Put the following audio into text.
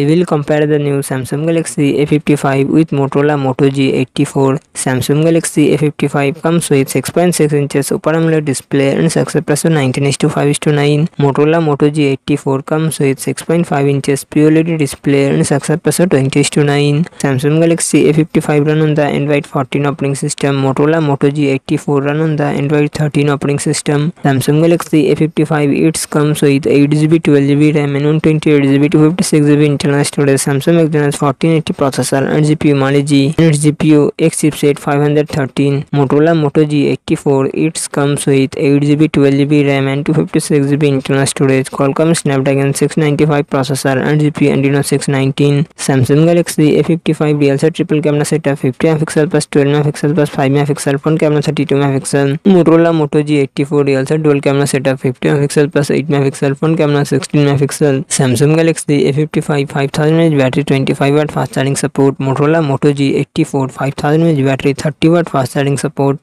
We will compare the new Samsung Galaxy A55 with Motorola Moto G84. Samsung Galaxy A55 comes with 6.6 inches Super AMOLED display and success to 9. Motorola Moto G84 comes with 6.5 inches POLED display and success to 9. Samsung Galaxy A55 run on the Android 14 operating system. Motorola Moto G84 run on the Android 13 operating system. Samsung Galaxy A55 it comes with 8GB 12GB RAM and 128GB 256GB internal Exynos storage Samsung Exynos 1480 processor and GPU Mali G and GPU एक chipset 513 Motorola Moto G 84 it's comes with 8GB 12GB RAM and 256GB internal storage Qualcomm Snapdragon 695 processor and GPU Adreno 619 Samsung Galaxy A55 DLSS triple camera setup 50 megapixel plus 12 megapixel plus 5 megapixel front camera 32 megapixel Motorola Moto G 84 DLSS dual camera setup 50 megapixel plus 8 megapixel front camera 16 megapixel Samsung Galaxy A55 5000 mAh battery, 25 watt fast charging support. Motorola Moto G84 5000 mAh battery, 30 watt fast charging support.